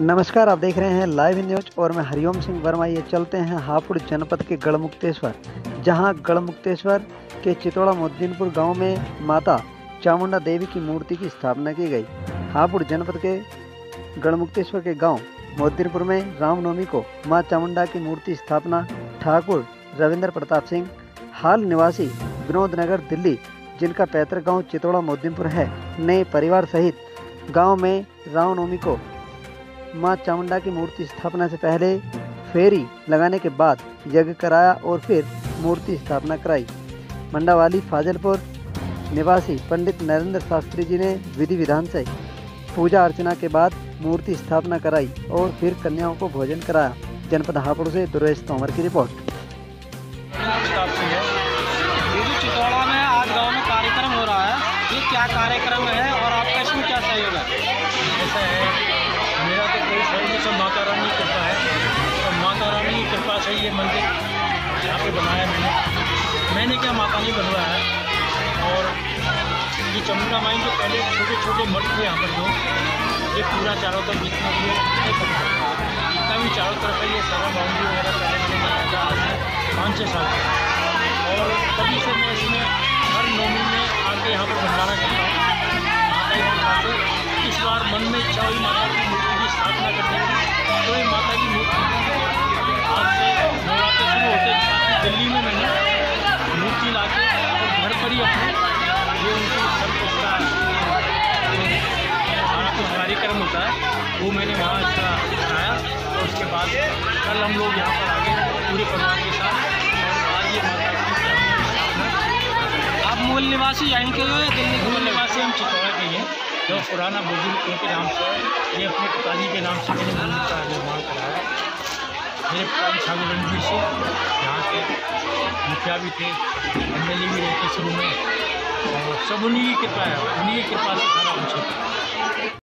नमस्कार, आप देख रहे हैं लाइव न्यूज़ और मैं हरिओम सिंह वर्मा, ये चलते हैं हापुड़ जनपद के गढ़मुक्तेश्वर, जहाँ गढ़मुक्तेश्वर के चितौड़ा मुद्दीनपुर गाँव में माता चामुंडा देवी की मूर्ति की स्थापना की गई। हापुड़ जनपद के गढ़मुक्तेश्वर के गाँव, मोदीनपुर में रामनवमी को माँ चामुंडा की मूर्ति स्थापना, ठाकुर रविंद्र प्रताप सिंह, हाल निवासी विनोद नगर, दिल्ली, जिनका पैतृक गाँव चितौड़ा मोदीनपुर है नए परिवार सहित गाँव में रामनवमी को माँ चामुंडा की मूर्ति स्थापना से पहले फेरी लगाने के बाद यज्ञ कराया और फिर मूर्ति स्थापना कराई। मंडावाली, फाजिलपुर निवासी पंडित नरेंद्र शास्त्री जी ने विधि विधान से पूजा अर्चना के बाद मूर्ति स्थापना कराई और फिर कन्याओं को भोजन कराया। जनपद हापुड़ से दुरेश तोमर की रिपोर्ट। में आज गाँव में कार्यक्रम हो रहा है। ये क्या कार्यक्रम है? ये मंदिर यहाँ पे बनाया मैंने। मैंने क्या माता नहीं बनवाया है? और ये चमुंडा माई जो पहले छोटे छोटे मठ थे यहाँ पर जो, ये पूरा चारों तरफ़ जितना भी है जितना भी चारों तरफ़ है, ये सारा बाउंड्री वगैरह पहले मैंने बनाया था आज पाँच छः साल और तभी से मैं इसमें हर नौमी में आके यहाँ पर भंडारा करता हूँ। इस बार मन में इच्छा माता और घर पर ये उनकी कार्यक्रम होता है। वो मैंने वहाँ इसका दिखाया। और उसके बाद कल हम लोग यहाँ पर आ गए पूरे परिवार के साथ। और आज ये माता आप मूल निवासी यहीं के हो या दिल्ली मूल निवासी हम चितौड़ा के हैं। जो पुराना बुज़ुर्ग के नाम से ये अपने पिताजी के नाम से मैंने मंदिर का निर्माण कराया। मेरे पिताजी सिंह यहाँ के मुखिया भी थे एम भी रहे थे शुरू में। और सब उन्हीं की कृपा है, उन्हीं की कृपा से सारा कुछ होता है।